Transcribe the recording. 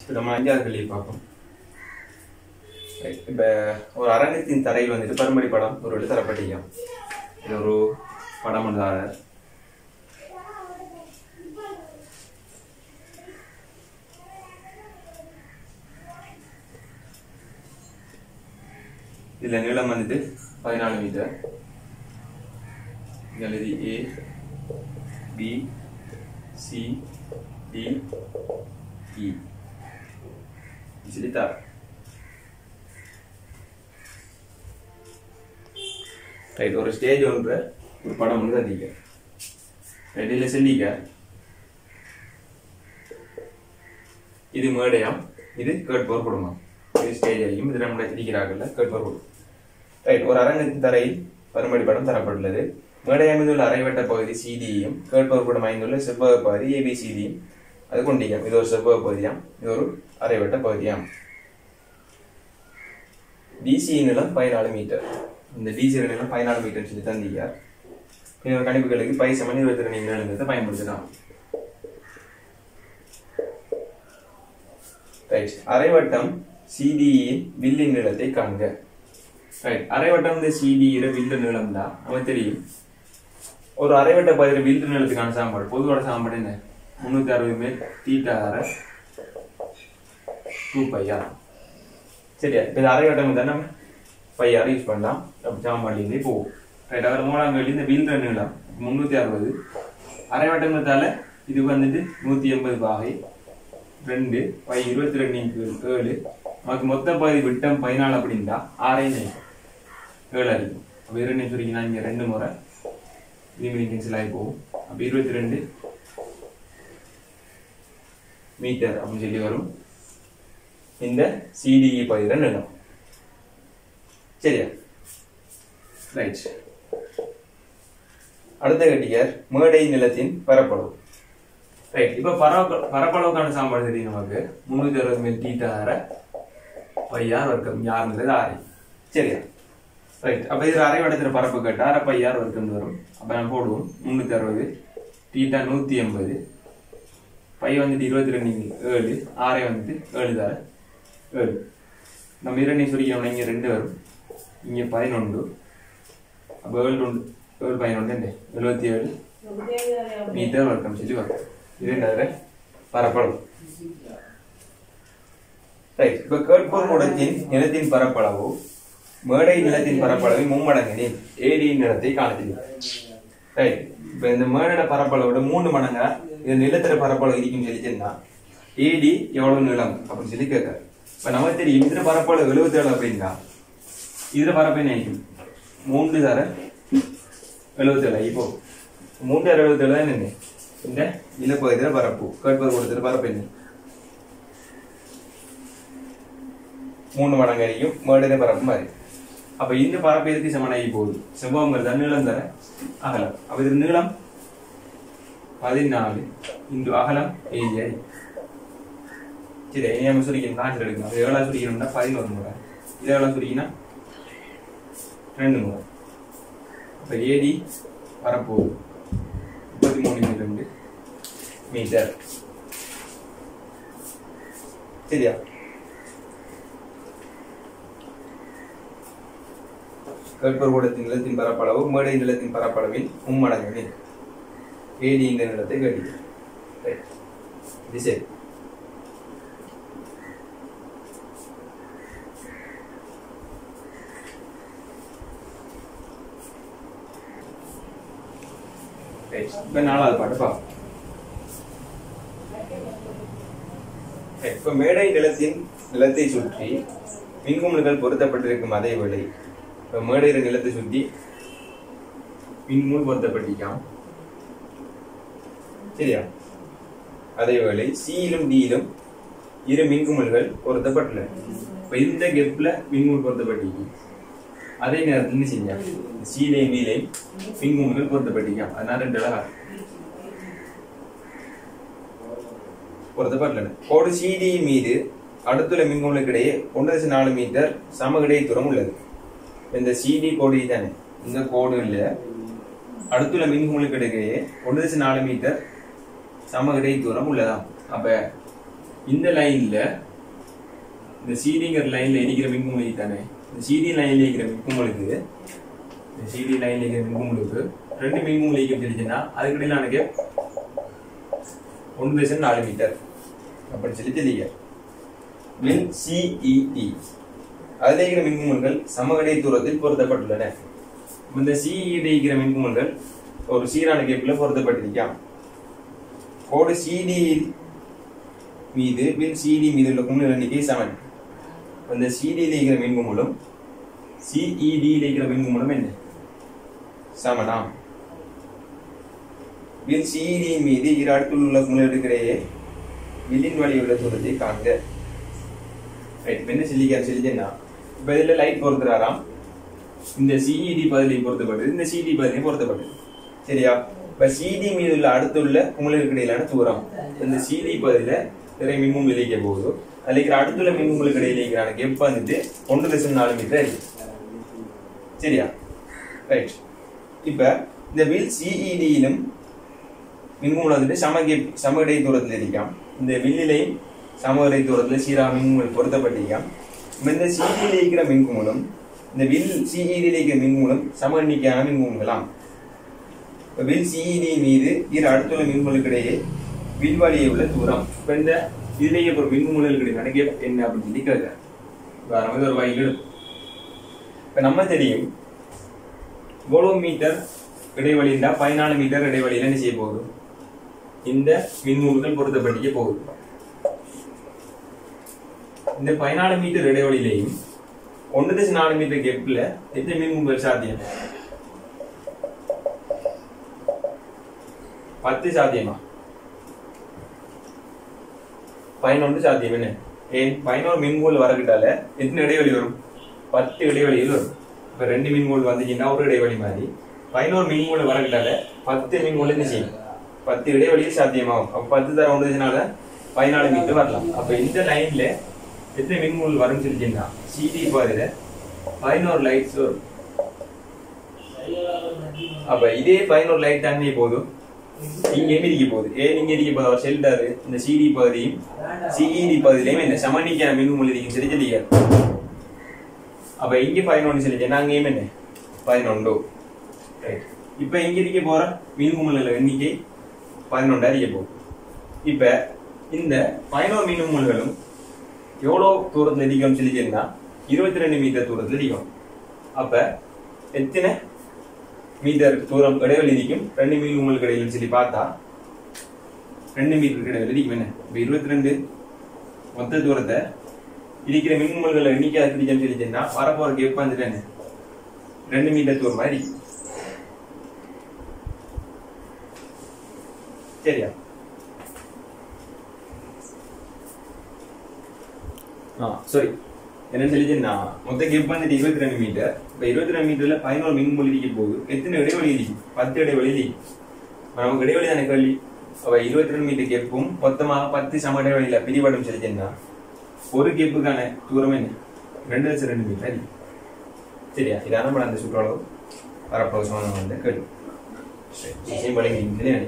இப்போ நம்ம அஞ்சாவது கேள்வி பார்ப்போம் இப்போ ஒரு அரங்கத்தின் தரையில் வந்துட்டு பருமடி படம் ஒரு எழுத்தரப்பட்டியம் இது ஒரு படம் ஒன்று இதில் நீளம் வந்துட்டு பதினாலு மீட்டர். இதில் இது A B C D E facilitar. Right ஒரு ஸ்டேஜ் ஒன்று ஒரு படம் ஒன்று தந்தீங்க ரைட் இதில் இது மேடையாம் இது கேட்போர் குடும்பம் இது ஸ்டேஜ் ஆகியும் இது நம்முடைய திரிக்கிறார்கள் கேட்போர் குடும்பம் ரைட் ஒரு அரங்கத்தின் தரையில் வரும்படி படம் தரப்பட்டுள்ளது மேடை அமைந்துள்ள அரைவட்ட பகுதி சிடியும் கேட்போர் படம் அமைந்துள்ள செவ்வக பகுதி ஏபிசிடியும் அது கொண்டியம் இது ஒரு செவ்வக பகுதியாம் இது ஒரு அரைவட்ட பகுதியாம் டிசி நிலம் பதினாலு மீட்டர் இந்த டிசி நிலம் பதினாலு மீட்டர் சொல்லி தந்தியார் இன்னொரு கணிப்புகளுக்கு பை சமன் இருபத்தி ரெண்டு நிலத்தை பயன்படுத்தலாம் ரைட் அரைவட்டம் சிடியின் வில்லின் நீளத்தை காண்க ரைட் அரைவட்டம் இந்த சிடியில வில்லு நீளம் தான் நமக்கு தெரியும் ஒரு அரைவட்ட பகுதியில் வில்லு நீளத்துக்கான சாம்பாடு பொதுவோட சாம்பாடு என்ன முந்நூற்றி அறுபது மேல் தீட்டா அரை டூ பையா சரியா? இப்போ இது அரைவட்டம் தான்? தானே பையாறு யூஸ் பண்ணலாம். அப்படி சாம்பாடுலேருந்தே போகும். ரைட் அவர் மூணாம் கேள்வி இந்த வில்ற நீளம். முந்நூற்றி அறுபது. அரைவட்டங்கிறதால இது வந்துட்டு நூற்றி எண்பது பாகை. ரெண்டு பை இருபத்தி ரெண்டு ஏழு. நமக்கு மொத்த பகுதி விட்டம் பதினாலு அப்படின்னா ஆறே நினைக்கும் ஏழு அடிக்கும். அப்போ இரண்டு சுருக்கினா இங்கே ரெண்டு முறை. இதுமாரி கேன்சல் ஆகி போகும். அப்போ இருபத்தி ரெண்டு மீட்டர் அப்படின்னு சொல்லி வரும். இந்த சிடிஇ பகுதியில் நிலம் சரியா? ரைட் அடுத்த கட்டியர் மேடை நிலத்தின் பரப்பளவு. ரைட் இப்போ பரப்ப பரப்பளவுக்கான சாம்பாடு தெரியும் நமக்கு? முந்நூற்றி அறுபது மேல் தீட்டா அரை பையார் வர்க்கம் யாருன்றது ஆரை சரியா? ரைட் அப்ப இது அரை வடத்துல பரப்பு கேட்டால் அரை பையார் வர்க்கம் வரும். அப்ப நான் போடுவோம். முந்நூற்றி அறுபது தீட்டா நூத்தி எண்பது பை வந்துட்டு இருபத்தி ரெண்டு ஏழு ஆறே வந்துட்டு ஏழு தர. ஏழு. நம்ம இரண்டை சுருக்கணும் இங்கே ரெண்டு வரும். இங்கே பதினொன்று. அப்போ ஏழு ஒன்று ஏழு பதினொன்று எழுபத்தி ஏழு மீட்டர் வர்க்கம் சொல்லி வரும் இரண்டாவது பரப்பளவு. ரைட் இப்போ கேட்போர் கூடத்தின் நிலத்தின் பரப்பளவு மேடை நிலத்தின் பரப்பளவை மும்மடங்கினேன். ஏடியின் நிலத்தை காணத்திலும் ரைட் இப்ப இந்த மேடோட பரப்பளவோட மூணு மடங்கா இந்த நிலத்தட பரப்பளவு இருக்குன்னு சொல்லிச்சுன்னா ஏடி எவ்வளவு நிலம் அப்படின்னு சொல்லி கேட்க இப்ப நமக்கு தெரியும் இதுல பரப்பளவு எழுபத்தி ஏழு அப்படின்னா இதுல பரப்பு என்ன ஆயிடும் மூன்று தர எழுபத்தி ஏழு இப்போ மூன்று எழுபத்தி ஏழு தான் என்ன? இந்த நிலப்பகுதியில பரப்பு. கேட்பது கொடுத்துட்டு பரப்பு என்ன? மூணு மடங்கு அடிக்கும் மேடின பரப்பு மாதிரி. அப்ப இந்த பரப்பு எதுக்கு சமனாகி போகுது. செவ்வகங்கிறது நீளம் தர அகலம். அப்ப இது நீளம் பதினாலு இன்று அகலம் ஏரியா சரி ஏன் சுருக்கணும் காய்ச்சல் எடுக்கணும் அது எவ்வளவு சுருக்கணும்னா பதினோரு முறை. இது எவ்வளவு சுருக்கினா ரெண்டு முறை. அப்ப ஏடி வரப்போகுது. முப்பத்தி மூணு ரெண்டு மீட்டர். சரியா? கற்பூர் கூடத்தின் நிலத்தின் பரப்பளவு மேடை நிலத்தின் பரப்பளவில் மும்மடங்கு. ஏடி இந்த நிலத்தை கட்டி இது சரி. இப்ப நாலாவது பாட்டு பார்ப்போம் இப்ப மேடை நிலத்தின் நிலத்தை சுற்றி மின்குமிழ்கள் பொருத்தப்பட்டிருக்கும் அதே வேளை இப்போ மேடையிற நிலத்தை சுற்றி மின்முள் பொருத்தப்பட்டிருக்காம் சரியா? அதே வேளை சியிலும் டியிலும் இரு மின்குமல்கள் பொருத்தப்பட்டுள்ளன. இப்போ இந்த கெப்ல மின்முள் பொருத்தப்பட்டிருக்கு அதே நேரத்தில் என்ன செஞ்சாங்க சீலையும் நீலையும் மின்குமுள்கள் பொருத்தப்பட்டிருக்காம். அதனால ரெண்டு அழகா பொருத்தப்பட்டுள்ளன. கோடு சீடியின் மீது அடுத்துள்ள மின்குமலுக்கு இடையே ஒன்று நாலு மீட்டர் சம இடையே தூரம் உள்ளது. இந்த சிடி கோடு தானே? இந்த கோடு இல்லை அடுத்துள்ள மின்குமுளுக்கு இடையே ஒன்று தசம் நாலு மீட்டர் சம இடை தூரம் உள்ளதாம் அப்போ இந்த லைனில் இந்த சிடிங்கிற லைனில் இணைக்கிற மின்குமுளி தானே? இந்த சிடி லைனில் இருக்கிற மின்குமுளுக்கு இந்த சிடி லைனில் இருக்கிற மின்குமுளுக்கு ரெண்டு மின்குமுளி தெரிஞ்சுன்னா அதுக்கிடையிலான எனக்கு ஒன்று தசம் நாலு மீட்டர். அப்படி சொல்லி தெரியுங்க மின் சிஇடி அதிகிற இருக்கிற சமகடை தூரத்தில் பொருத்தப்பட்டுள்ளன. இந்த சிஇடி இருக்கிற ஒரு சீரான கேப்பில் பொருத்தப்பட்டிருக்கான் கோடு சிடி மீது பின் சிடி மீது உள்ள குமிழ் எண்ணிக்கை சமன். அந்த சிடியில் இருக்கிற மின்குமுளும் சிஇடியில் இருக்கிற மின்குமுளும் என்ன? சமனாம். வில் சிஇடி மீது இரு அடுக்கில் உள்ள குமிழ்களுக்கிடையே வில்லின் வழி உள்ள தூரத்தை காண்க. ரைட் இப்ப என்ன சொல்லிக்க சொல்லிச்சேன்னா பதில லைட் பொறுத்துறாராம். இந்த சிஇடி பதிலையும் பொருத்தப்பட்டது இந்த சிடி பதிலையும் பொருத்தப்பட்டது சரியா? இப்ப சிடி மீது உள்ள அடுத்துள்ள உங்களுக்கு இடையிலான தூரம் இந்த சிடி பதில நிறைய மின்மும் விளைக்க போகுது. அதுல அடுத்துள்ள மின்முங்களுக்கு இடையில இருக்கிறான கெப் வந்துட்டு ஒன்று தசம் நாலு மீட்டர் இருக்கு. சரியா? ரைட் இப்ப இந்த வில் சிஇடியிலும் மின்மும் வந்துட்டு சம கெப் சம இடை தூரத்தில் இருக்காம். இந்த வில்லிலையும் சம இடை தூரத்தில் சீராக மின்முகள் பொருத்தப்பட்டிருக்காம். இந்த சிஇடியில் இருக்கிற மின்குமுளும் இந்த வில் சிஇடியில் இருக்கிற மின்குமுளும் சம எண்ணிக்கையான மின்குமுகலாம் வில் சிஇடி மீது இரு அடுத்துள்ள மின்குமுலுக்கிடையே வில்வாளியை உள்ள தூரம். இப்போ இந்த இதுலேயே ஒரு மின்முகளுக்கு நடக்க என்ன அப்படின்னு சொல்லி கேட்க வேற ஒரு வாய்க்கு இப்போ நம்ம தெரியும் இவ்வளவு மீட்டர் இடைவெளி பதினாலு மீட்டர் இடைவெளியில் என்ன செய்ய போகுது? இந்த மின்முகங்கள் பொருத்தப்பட்டிக்க போகுது. இந்த பதினாலு மீட்டர் இடைவெளியிலையும் ஒன்று தசம் நாலு மீட்டர் கெப்பில் எத்தனை மீன் கும்பல் சாத்தியம்? பத்து சாத்தியமா? பதினொன்று சாத்தியம் என்ன? ஏன்? பதினோரு மின்கோல் வரக்கிட்டால எத்தனை இடைவெளி வரும்? பத்து இடைவெளியில் வரும். இப்போ ரெண்டு மின்கோல் வந்துச்சுன்னா ஒரு இடைவெளி மாதிரி. பதினோரு மின்கோல் வரக்கிட்டால பத்து மின்கோல் என்ன செய்யும்? பத்து இடைவெளியில் சாத்தியமாகும். அப்போ பத்து தர ஒன்றதுனால பதினாலு மீட்டர் வரலாம். அப்போ இந்த லைனில் எத்தனை மின்மூல் வரும்னு சொல்லிச்சுன்னா சிடி பாதையில பதினோரு லைட்ஸ் வரும். அப்ப இதே பதினோரு லைட் தானே போதும்? இங்க எமிரிக்க போகுது. ஏ நீங்க எரிக்க போகுது. ஷெல்டர் இந்த சிடி பகுதியும் சிஇடி பகுதியிலையும் இந்த சமணிக்கான மின்குமுள் இருக்கு சரி தெரியாது அப்ப இங்க பதினொன்று சொல்லிட்டேன். நாங்க என்ன? பதினொன்று. ரைட் இப்ப இங்க இருக்க போற மின்குமுள்ள எண்ணிக்கை பதினொன்றா இருக்க போகும் இப்ப இந்த பதினோரு மின்குமுள்களும் எவ்வளோ தூரத்தில் இருக்கணும்னு சொல்லிச்சேன்னா இருபத்தி ரெண்டு மீட்டர் தூரத்தில் இருக்கணும் அப்போ எத்தனை மீட்டர் தூரம் இடைவெளி இருக்கும் ரெண்டு மீன் உங்களுக்கு இடைவெளி சொல்லி பார்த்தா ரெண்டு மீட்டருக்கு இடைவெளி இருக்கும் என்ன? இப்போ இருபத்தி ரெண்டு மொத்த தூரத்தை இடிக்கிற மின்முகல்களை எண்ணிக்கை பிடிக்கன்னு சொல்லிச்சுன்னா வரப்போற கேப் வந்துட்டு என்ன? ரெண்டு மீட்டர் தூரம் மாதிரி. சரியா? சரி என்னன்னு சொல்லிச்சுன்னா மொத்த கேப் வந்துட்டு இருபத்தி ரெண்டு மீட்டர் இப்போ இருபத்தி ரெண்டு மீட்டர்ல பதினோரு மின்மொழி இருக்க போகுது எத்தனை இடைவெளி இருக்கு பத்து இடைவெளி இருக்கு நமக்கு இடைவெளி தானே கேள்வி அப்போ இருபத்தி ரெண்டு மீட்டர் கேப்பும் மொத்தமாக பத்து சம இடைவெளியில பிரிபடும் சொல்லிச்சுன்னா ஒரு கேப்புக்கான தூரம் என்ன ரெண்டு லட்சம் ரெண்டு மீட்டர் சரியா இதான நம்ம அந்த சுற்றளவு வரப்போ சம்பந்தம் வந்து கேள்வி சரி நிச்சயம் பழகி நினைக்கிறேன்